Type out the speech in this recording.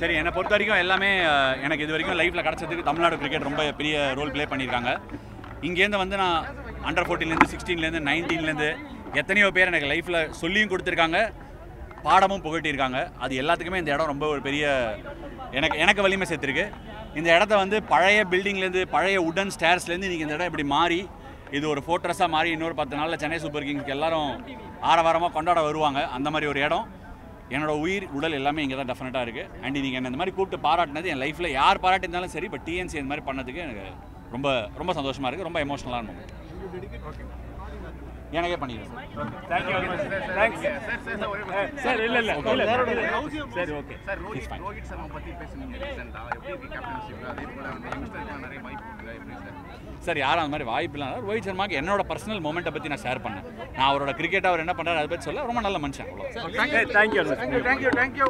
சரி என்னை பொறுத்த வரைக்கும் எல்லாமே எனக்கு இது வரைக்கும் லைஃப்பில் கிடச்சதுக்கு தமிழ்நாடு கிரிக்கெட் ரொம்ப பெரிய ரோல் ப்ளே பண்ணியிருக்காங்க. இங்கேருந்து வந்து நான் அண்டர் ஃபோர்டீன்லேருந்து சிக்ஸ்டீன்லேருந்து நைன்டீன்லேருந்து எத்தனையோ பேர் எனக்கு லைஃப்பில் சொல்லியும் கொடுத்துருக்காங்க பாடமும் புகட்டியிருக்காங்க. அது எல்லாத்துக்குமே இந்த இடம் ரொம்ப ஒரு பெரிய எனக்கு எனக்கு வலிமை சேர்த்துருக்கு. இந்த இடத்த வந்து பழைய பில்டிங்லேருந்து பழைய உடன் ஸ்டேர்ஸ்லேருந்து இன்றைக்கி இந்த இடம் இப்படி மாறி இது ஒரு ஃபோர்ட்ரஸாக மாறி இன்னொரு பத்து நாளில் சென்னை சூப்பர் கிங்ஸ்க்கு எல்லாரும் ஆரவாரமாக கொண்டாட வருவாங்க. அந்த மாதிரி ஒரு இடம். என்னோட உயிர் உடல் எல்லாமே இங்கே தான் டெஃபினட்டாக இருக்குது அண்ட் நீங்கள் என்ன இந்த மாதிரி கூப்பிட்டு பாராட்டினது என் லைஃப்பில் யார் பாராட்டியிருந்தாலும் சரி இப்போ டிஎன்சி இந்த மாதிரி பண்ணதுக்கு எனக்கு ரொம்ப ரொம்ப சந்தோஷமாக இருக்குது ரொம்ப எமோஷனலாக மூமெண்ட் எனக்கே பண்ணிடுறேன் சார். சார் இல்ல இல்ல. சரி ஓகே சார் ரோஹித் சர்மா பத்தி பேசுனீங்க சார் யாரும் அந்த மாதிரி வாய்ப்பு இல்லை ரோஹித் சர்மாக்கு என்னோட பர்சனல் மூமெண்ட்டை பற்றி நான் ஷேர் பண்ணேன். நான் அவரோட கிரிக்கெட் அவர் என்ன பண்ணுறாரு அதை பற்றி சொல்ல ரொம்ப நல்ல மனுஷன். அவ்வளோ தேங்க்யூ தேங்க்யூ தேங்க்யூ